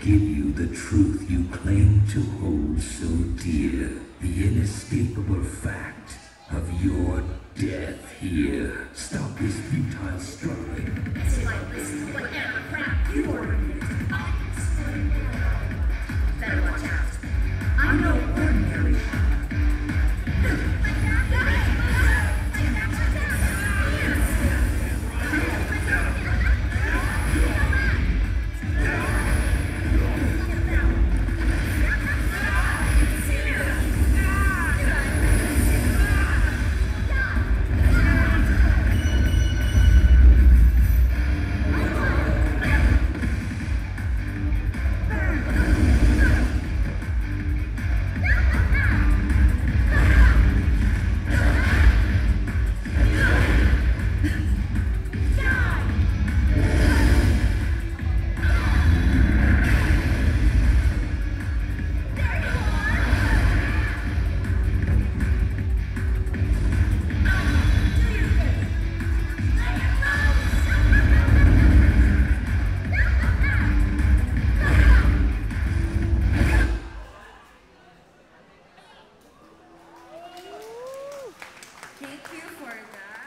give you the truth you claim to hold so dear. The inescapable fact of your death here. Stop this futile struggling. Thank you for that.